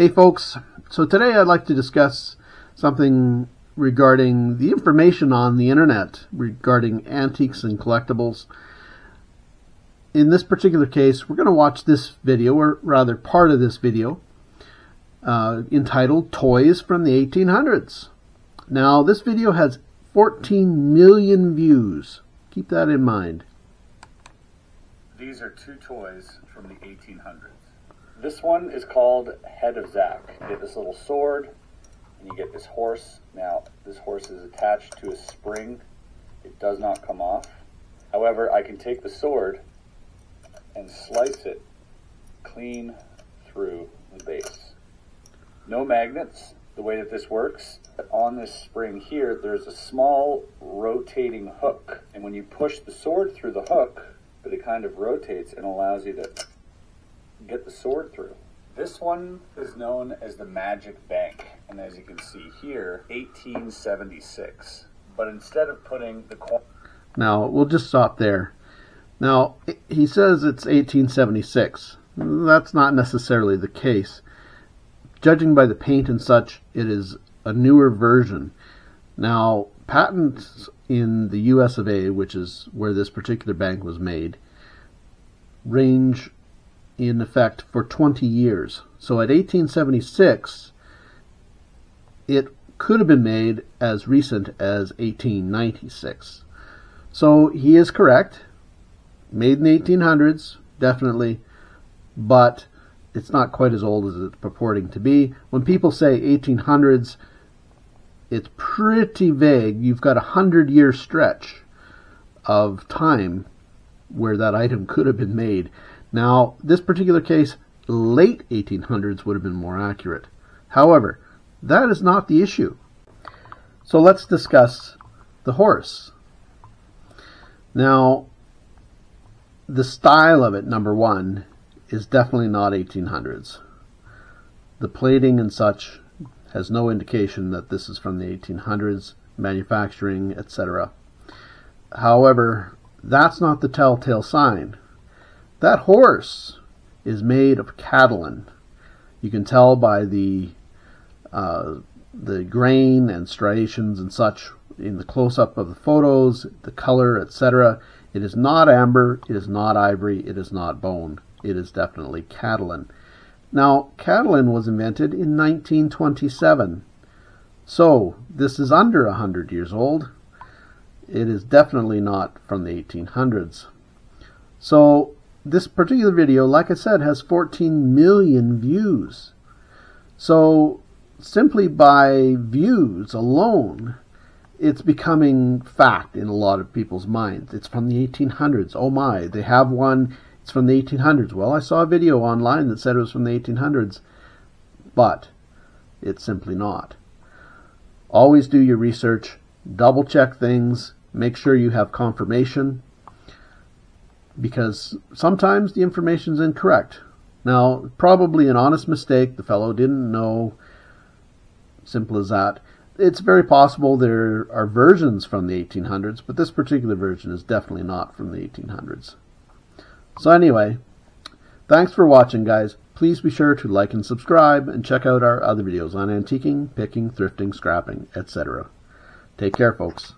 Hey folks, so today I'd like to discuss something regarding the information on the internet regarding antiques and collectibles. In this particular case, we're going to watch this video, or rather part of this video, uh, entitled Toys from the 1800s. Now, this video has 14 million views. Keep that in mind. These are two toys from the 1800s. This one is called Head of Zack. You get this little sword, and you get this horse. Now, this horse is attached to a spring. It does not come off. However, I can take the sword and slice it clean through the base. No magnets. The way that this works, on this spring here, there's a small rotating hook. And when you push the sword through the hook, it kind of rotates and allows you to get the sword through. This one is known as the Magic Bank, and as you can see here, 1876. But instead of putting the coin. Now, we'll just stop there. Now, he says it's 1876. That's not necessarily the case. Judging by the paint and such, it is a newer version. Now, patents in the US of A, which is where this particular bank was made, range in effect for 20 years. So at 1876, it could have been made as recent as 1896. So he is correct. Made in the 1800s, definitely, but it's not quite as old as it's purporting to be. When people say 1800s, it's pretty vague. You've got a hundred year stretch of time where that item could have been made. Now, this particular case, late 1800s would have been more accurate. However, that is not the issue. So let's discuss the horse. Now, the style of it, number one, is definitely not 1800s. The plating and such has no indication that this is from the 1800s, manufacturing, etc. However, that's not the telltale sign. That horse is made of Catalin. You can tell by the uh, the grain and striations and such in the close-up of the photos, the color, etc. It is not amber, it is not ivory, it is not bone. It is definitely Catalin. Now, Catalin was invented in 1927. So, this is under 100 years old. It is definitely not from the 1800s. So, this particular video, like I said, has 14 million views. So simply by views alone, it's becoming fact in a lot of people's minds. It's from the 1800s. Oh my, they have one. It's from the 1800s. Well, I saw a video online that said it was from the 1800s, but it's simply not. Always do your research, double check things, make sure you have confirmation because sometimes the information is incorrect. Now, probably an honest mistake. The fellow didn't know. Simple as that. It's very possible there are versions from the 1800s, but this particular version is definitely not from the 1800s. So anyway, thanks for watching, guys. Please be sure to like and subscribe, and check out our other videos on antiquing, picking, thrifting, scrapping, etc. Take care, folks.